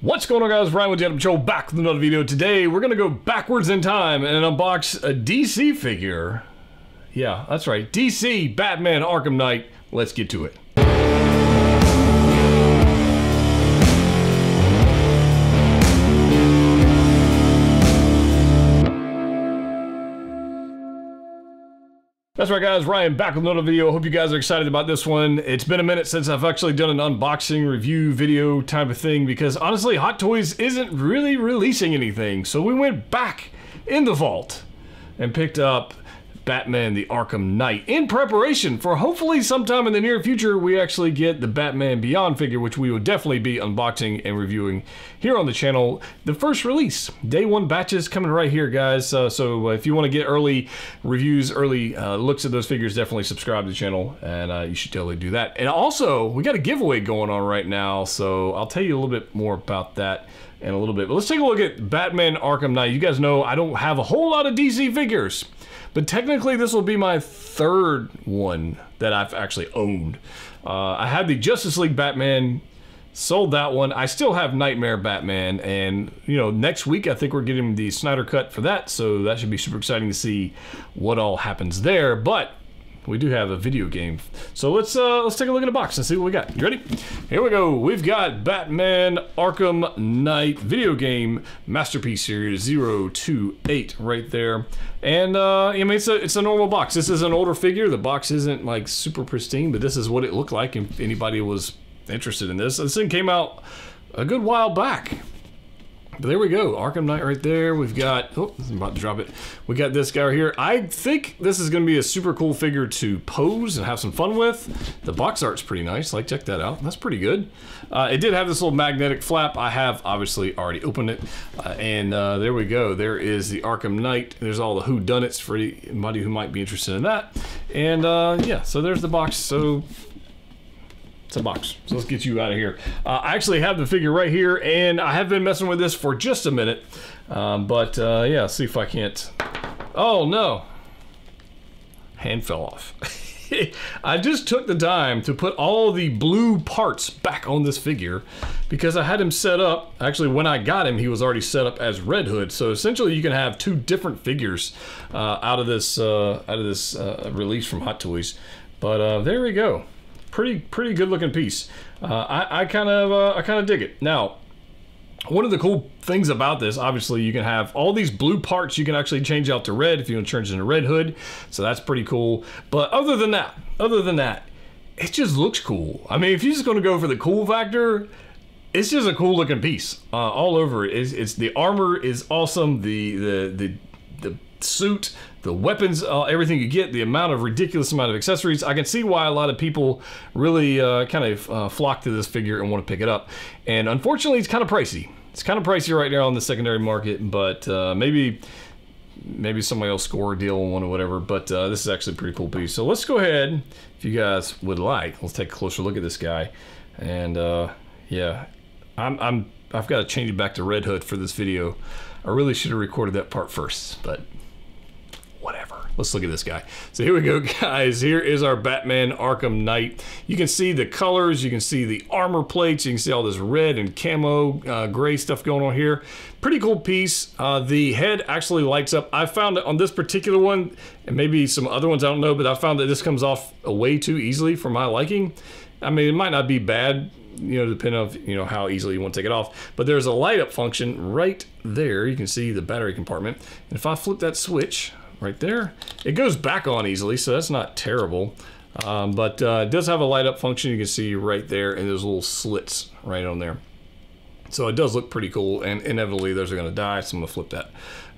What's going on guys, Ryan with Jedha Patrol back with another video. Today we're gonna go backwards in time and unbox a DC figure. Yeah, that's right, DC Batman Arkham Knight. Let's get to it. That's right guys, Ryan back with another video. Hope you guys are excited about this one. It's been a minute since I've actually done an unboxing review video type of thing because honestly Hot Toys isn't really releasing anything. So we went back in the vault and picked up Batman the Arkham Knight in preparation for hopefully sometime in the near future we actually get the Batman Beyond figure which we will definitely be unboxing and reviewing here on the channel. The first release, day one batches coming right here guys. Uh, so if you want to get early reviews, early uh, looks at those figures, definitely subscribe to the channel and uh, you should totally do that. And also we got a giveaway going on right now so I'll tell you a little bit more about that in a little bit. But let's take a look at Batman Arkham Knight. You guys know I don't have a whole lot of DC figures. But technically, this will be my third one that I've actually owned. Uh, I had the Justice League Batman, sold that one. I still have Knightmare Batman, and you know, next week I think we're getting the Snyder Cut for that, so that should be super exciting to see what all happens there. But we do have a video game. So let's uh, let's take a look at the box and see what we got. You ready? Here we go. We've got Batman Arkham Knight video game masterpiece series 028 right there. And uh, I mean it's a it's a normal box. This is an older figure. The box isn't like super pristine, but this is what it looked like if anybody was interested in this. This thing came out a good while back. But there we go, Arkham Knight right there. We've got, oh, I'm about to drop it. We got this guy right here. I think this is gonna be a super cool figure to pose and have some fun with. The box art's pretty nice, like check that out. That's pretty good. Uh, it did have this little magnetic flap. I have obviously already opened it. Uh, and uh, there we go, there is the Arkham Knight. There's all the whodunits for anybody who might be interested in that. And uh, yeah, so there's the box. So a box. So let's get you out of here. Uh, I actually have the figure right here, and I have been messing with this for just a minute. Um, but uh, yeah, see if I can't. Oh no, hand fell off. I just took the time to put all the blue parts back on this figure because I had him set up. Actually, when I got him, he was already set up as Red Hood. So essentially, you can have two different figures uh, out of this uh, out of this uh, release from Hot Toys. But uh, there we go pretty pretty good looking piece. Uh, I, I kind of uh, I kind of dig it. Now, one of the cool things about this, obviously, you can have all these blue parts you can actually change out to red if you want to change it into Red Hood. So that's pretty cool. But other than that, other than that, it just looks cool. I mean, if you're just going to go for the cool factor, it's just a cool looking piece uh, all over. It's, it's the armor is awesome. The the the the suit, the weapons, uh, everything you get, the amount of ridiculous amount of accessories. I can see why a lot of people really uh, kind of uh, flock to this figure and want to pick it up. And unfortunately, it's kind of pricey. It's kind of pricey right now on the secondary market, but uh, maybe maybe somebody else score a deal on one or whatever. But uh, this is actually a pretty cool piece. So let's go ahead, if you guys would like, let's take a closer look at this guy. And uh, yeah, I'm, I'm I've got to change it back to Red Hood for this video. I really should have recorded that part first, but. Let's look at this guy. So here we go, guys. Here is our Batman Arkham Knight. You can see the colors, you can see the armor plates, you can see all this red and camo uh, gray stuff going on here. Pretty cool piece. Uh, the head actually lights up. I found it on this particular one, and maybe some other ones, I don't know, but I found that this comes off a way too easily for my liking. I mean, it might not be bad, you know, depending on, you know, how easily you want to take it off. But there's a light up function right there. You can see the battery compartment. And if I flip that switch, right there. It goes back on easily, so that's not terrible. Um, but uh, it does have a light up function. You can see right there, and there's little slits right on there. So it does look pretty cool, and inevitably those are going to die, so I'm to flip that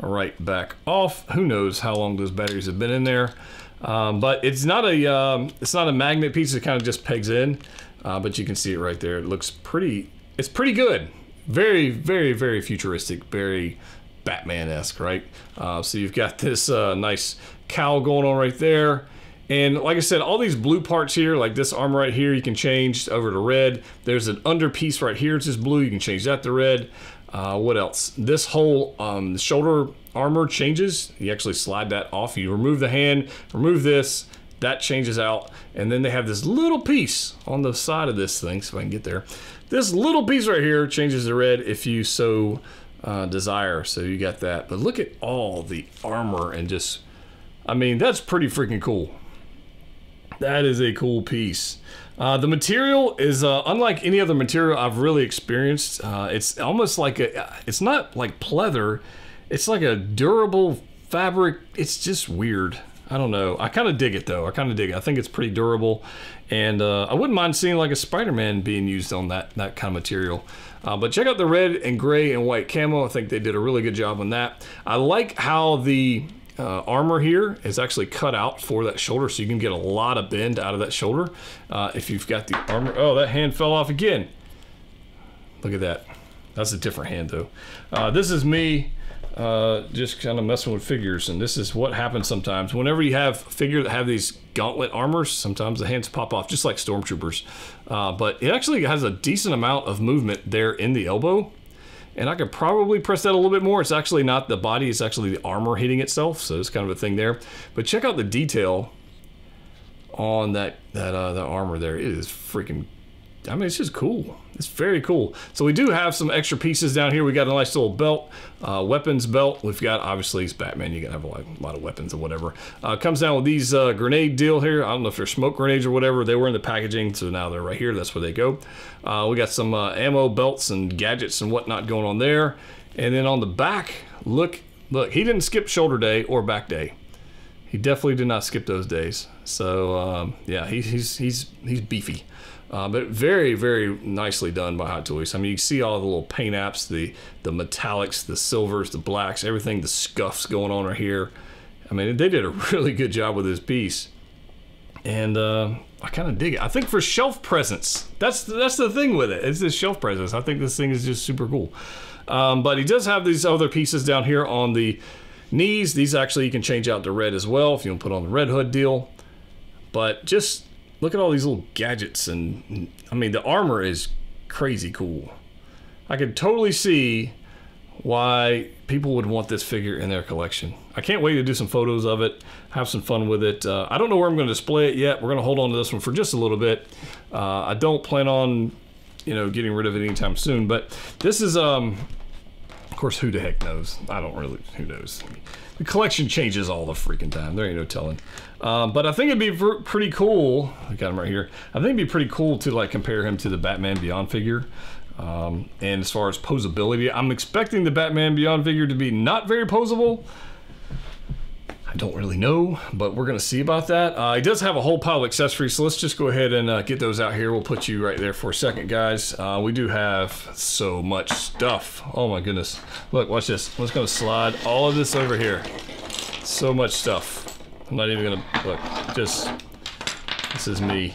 right back off. Who knows how long those batteries have been in there. Um, but it's not a um, it's not a magnet piece. It kind of just pegs in, uh, but you can see it right there. It looks pretty. It's pretty good. Very, very, very futuristic. Very Batman-esque, right? Uh, so you've got this uh, nice cowl going on right there. And like I said, all these blue parts here, like this armor right here, you can change over to red. There's an under piece right here, it's just blue. You can change that to red. Uh, what else? This whole um, shoulder armor changes. You actually slide that off. You remove the hand, remove this, that changes out. And then they have this little piece on the side of this thing, so I can get there. This little piece right here changes the red if you so uh, desire. So you got that. But look at all the armor and just, I mean, that's pretty freaking cool. That is a cool piece. Uh, the material is uh, unlike any other material I've really experienced. Uh, it's almost like a, it's not like pleather. It's like a durable fabric. It's just weird. I don't know. I kind of dig it though. I kind of dig it. I think it's pretty durable, and uh, I wouldn't mind seeing like a Spider-Man being used on that that kind of material. Uh, but check out the red and gray and white camo. I think they did a really good job on that. I like how the uh, armor here is actually cut out for that shoulder so you can get a lot of bend out of that shoulder uh, if you've got the armor oh that hand fell off again look at that that's a different hand though uh, this is me uh, just kind of messing with figures and this is what happens sometimes whenever you have figure that have these gauntlet armors sometimes the hands pop off just like stormtroopers uh, but it actually has a decent amount of movement there in the elbow and I could probably press that a little bit more. It's actually not the body, it's actually the armor hitting itself. So it's kind of a thing there. But check out the detail on that that uh, that armor there. It is freaking I mean, it's just cool. It's very cool. So we do have some extra pieces down here. We got a nice little belt, uh, weapons belt. We've got, obviously, it's Batman. You can have a lot, a lot of weapons or whatever. Uh, comes down with these uh, grenade deal here. I don't know if they're smoke grenades or whatever. They were in the packaging, so now they're right here. That's where they go. Uh, we got some uh, ammo belts and gadgets and whatnot going on there. And then on the back, look, look, he didn't skip shoulder day or back day. He definitely did not skip those days. So um, yeah, he, he's he's he's beefy. Uh, but very, very nicely done by Hot Toys. I mean, you see all the little paint apps, the the metallics, the silvers, the blacks, everything, the scuffs going on right here. I mean, they did a really good job with this piece, and uh, I kind of dig it. I think for shelf presence, that's that's the thing with it. It's this shelf presence. I think this thing is just super cool. Um, but he does have these other pieces down here on the knees. These actually you can change out to red as well if you want to put on the red hood deal. But just look at all these little gadgets and I mean the armor is crazy cool. I could totally see why people would want this figure in their collection. I can't wait to do some photos of it, have some fun with it. Uh, I don't know where I'm going to display it yet. We're going to hold on to this one for just a little bit. Uh, I don't plan on, you know, getting rid of it anytime soon. But this is, um, of course, who the heck knows? I don't really. Who knows? The collection changes all the freaking time. There ain't no telling. Um, but I think it'd be pretty cool. I got him right here. I think it'd be pretty cool to like compare him to the Batman Beyond figure. Um, and as far as posability, I'm expecting the Batman Beyond figure to be not very posable. I don't really know, but we're going to see about that. Uh, he does have a whole pile of accessories, so let's just go ahead and uh, get those out here. We'll put you right there for a second, guys. Uh, we do have so much stuff. Oh my goodness. Look, watch this. I'm just going to slide all of this over here. So much stuff. I'm not even going to, look, just, this is me.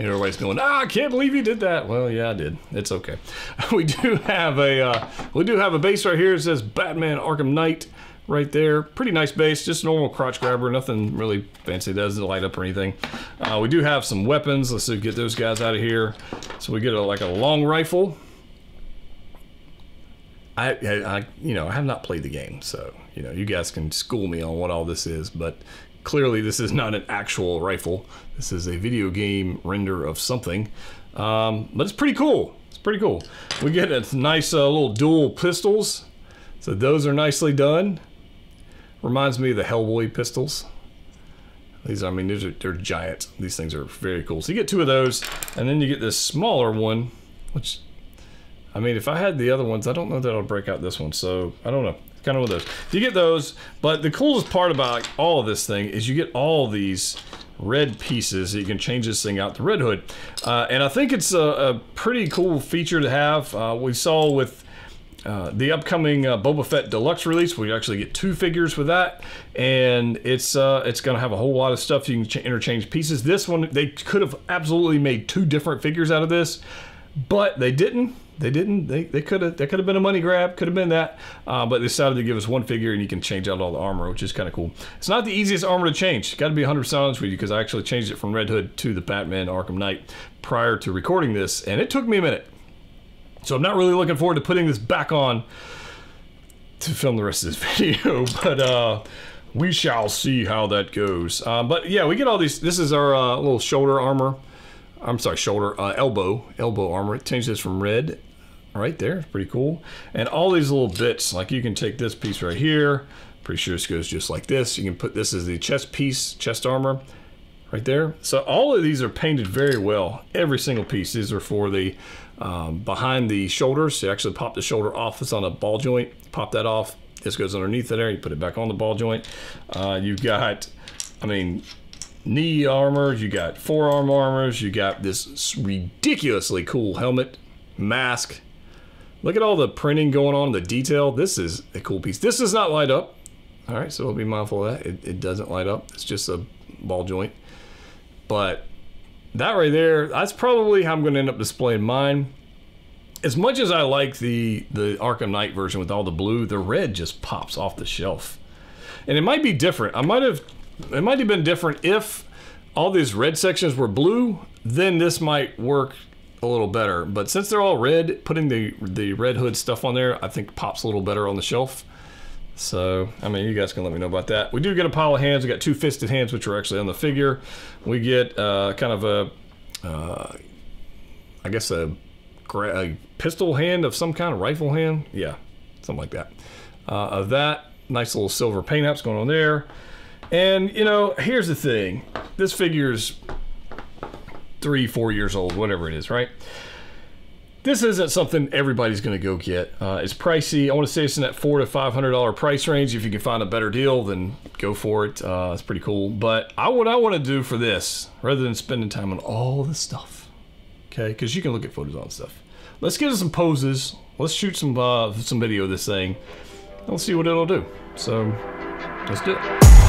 And everybody's going, ah, I can't believe you did that. Well, yeah, I did. It's okay. We do have a, uh, we do have a base right here. It says Batman Arkham Knight right there. Pretty nice base, just normal crotch grabber, nothing really fancy, doesn't light up or anything. Uh, we do have some weapons. Let's see, get those guys out of here. So we get a, like a long rifle. I, I, I, you know, I have not played the game, so, you know, you guys can school me on what all this is, but clearly this is not an actual rifle. This is a video game render of something, um, but it's pretty cool. It's pretty cool. We get a nice uh, little dual pistols. So those are nicely done. Reminds me of the Hellboy pistols. These, I mean, these are, they're giant. These things are very cool. So you get two of those, and then you get this smaller one, which, I mean, if I had the other ones, I don't know that I'll break out this one. So I don't know. Kind of one of those. You get those, but the coolest part about all of this thing is you get all these red pieces you can change this thing out to Red Hood. Uh, and I think it's a, a, pretty cool feature to have. Uh, we saw with uh, the upcoming uh, Boba Fett Deluxe release, we actually get two figures with that, and it's uh, it's going to have a whole lot of stuff you can interchange pieces. This one, they could have absolutely made two different figures out of this, but they didn't. They didn't. They, they could have. That could have been a money grab. Could have been that. Uh, but they decided to give us one figure, and you can change out all the armor, which is kind of cool. It's not the easiest armor to change. Got to be 100% honest with you, because I actually changed it from Red Hood to the Batman Arkham Knight prior to recording this, and it took me a minute. So I'm not really looking forward to putting this back on to film the rest of this video, but uh, we shall see how that goes. Uh, but yeah, we get all these, this is our uh, little shoulder armor. I'm sorry, shoulder, uh, elbow, elbow armor. Change this from red right there. Pretty cool. And all these little bits, like you can take this piece right here. Pretty sure this goes just like this. You can put this as the chest piece, chest armor right there. So all of these are painted very well. Every single piece. These are for the um, behind the shoulders. You actually pop the shoulder off. It's on a ball joint. Pop that off. This goes underneath there. You put it back on the ball joint. Uh, you've got, I mean, knee armors. You got forearm armors. You got this ridiculously cool helmet, mask. Look at all the printing going on, the detail. This is a cool piece. This does not light up. All right, so we'll be mindful of that. It, it doesn't light up. It's just a ball joint. But that right there, that's probably how I'm going to end up displaying mine. As much as I like the, the Arkham Knight version with all the blue, the red just pops off the shelf. And it might be different. I might have, it might have been different if all these red sections were blue, then this might work a little better. But since they're all red, putting the, the Red Hood stuff on there, I think pops a little better on the shelf. So, I mean, you guys can let me know about that. We do get a pile of hands. We got two fisted hands, which are actually on the figure. We get uh, kind of a, uh, I guess a, a, pistol hand of some kind, of rifle hand. Yeah, something like that. Uh, of that, nice little silver paint apps going on there. And, you know, here's the thing. This figure's three, four years old, whatever it is, right? This isn't something everybody's going to go get. Uh, it's pricey. I want to say it's in that four to five hundred dollar price range. If you can find a better deal, then go for it. Uh, it's pretty cool. But I what I want to do for this, rather than spending time on all the stuff, okay? Because you can look at photos on stuff. Let's get some poses. Let's shoot some uh, some video of this thing. Let's see what it'll do. So let's do it.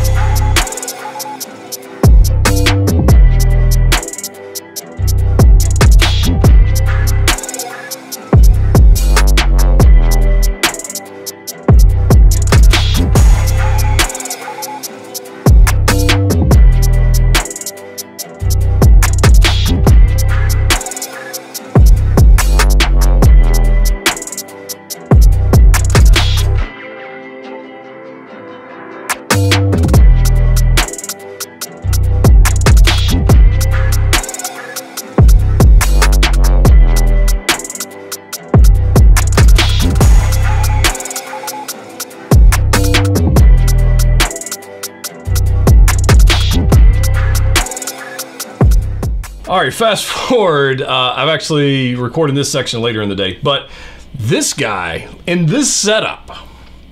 All right, fast forward. Uh, I'm actually recording this section later in the day, but this guy in this setup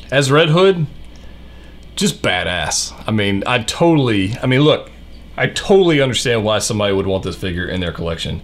as Red Hood, just badass. I mean, I totally, I mean, look, I totally understand why somebody would want this figure in their collection.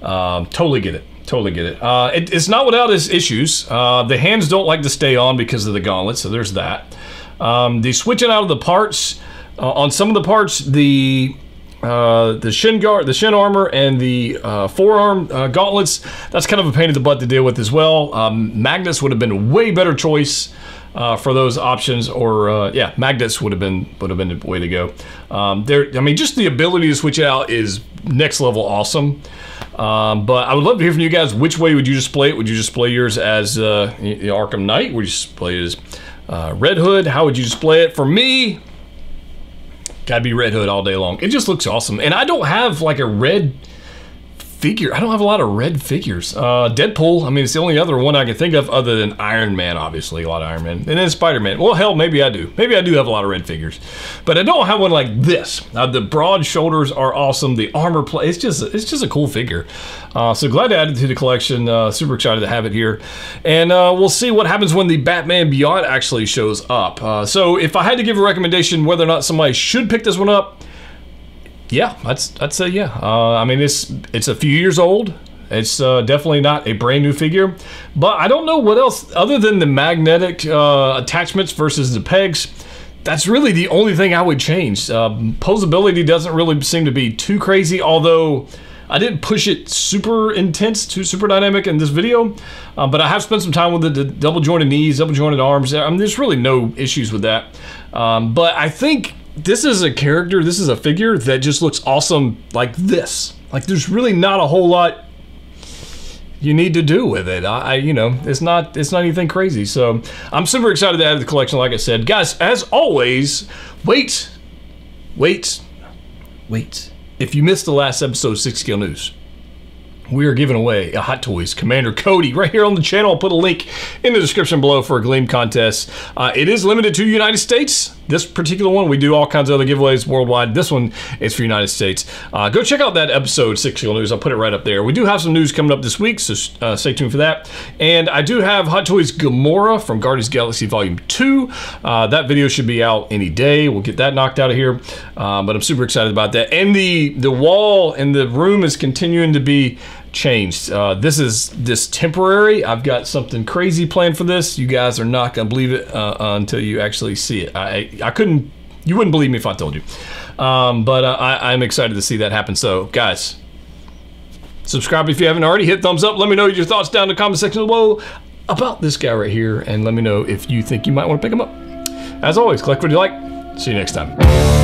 Um, totally get it. Totally get it. Uh, it. It's not without its issues. Uh, the hands don't like to stay on because of the gauntlet, so there's that. Um, the switching out of the parts, uh, on some of the parts, the uh, the shin guard, the shin armor, and the uh, forearm uh, gauntlets. That's kind of a pain in the butt to deal with as well. Um, magnets would have been a way better choice uh, for those options, or uh, yeah, magnets would have been would have been the way to go. Um, there, I mean, just the ability to switch out is next level awesome. Um, but I would love to hear from you guys. Which way would you display it? Would you display yours as uh, the Arkham Knight? Would you display it as Red Hood? How would you display it? For me, Gotta be Red Hood all day long. It just looks awesome. And I don't have like a red figure. I don't have a lot of red figures. Uh, Deadpool, I mean, it's the only other one I can think of other than Iron Man, obviously, a lot of Iron Man. And then Spider-Man. Well, hell, maybe I do. Maybe I do have a lot of red figures. But I don't have one like this. Uh, the broad shoulders are awesome. The armor play, it's just, it's just a cool figure. Uh, so glad to add it to the collection. Uh, super excited to have it here. And uh, we'll see what happens when the Batman Beyond actually shows up. Uh, so if I had to give a recommendation whether or not somebody should pick this one up, yeah, I'd, I'd say yeah. Uh, I mean, it's it's a few years old. It's uh, definitely not a brand new figure, but I don't know what else other than the magnetic uh, attachments versus the pegs. That's really the only thing I would change. Uh, posability doesn't really seem to be too crazy, although I didn't push it super intense, too super dynamic in this video, uh, but I have spent some time with the, the double jointed knees, double jointed arms. I mean, there's really no issues with that. Um, but I think this is a character, this is a figure that just looks awesome like this. Like there's really not a whole lot you need to do with it. I, I, you know, it's not it's not anything crazy. So I'm super excited to add to the collection. Like I said, guys, as always, wait, wait, wait, if you missed the last episode of Six Scale News, we are giving away a Hot Toys Commander Cody right here on the channel. I'll put a link in the description below for a Gleam contest. Uh, it is limited to United States. This particular one, we do all kinds of other giveaways worldwide. This one is for United States. Uh, go check out that episode, Six Scale News. I'll put it right up there. We do have some news coming up this week, so uh, stay tuned for that. And I do have Hot Toys Gamora from Guardians Galaxy Volume 2. Uh, that video should be out any day. We'll get that knocked out of here. Uh, but I'm super excited about that. And the, the wall in the room is continuing to be changed. Uh, this is this temporary. I've got something crazy planned for this. You guys are not gonna believe it uh, until you actually see it. I I couldn't. You wouldn't believe me if I told you. Um, but uh, I, I'm excited to see that happen. So guys, subscribe if you haven't already. Hit thumbs up. Let me know your thoughts down in the comment section below about this guy right here, and let me know if you think you might want to pick him up. As always, collect what you like. See you next time.